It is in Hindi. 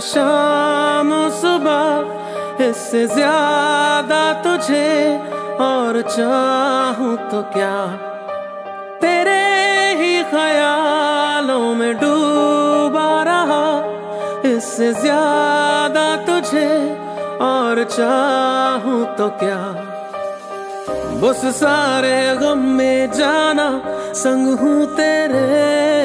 शाम सुबह। इससे ज़्यादा तुझे और चाहूँ तो क्या? तेरे ही ख्यालों में डूबा रहा। इससे ज़्यादा तुझे और चाहूँ तो क्या? बस सारे गम में जाना, संग हूँ तेरे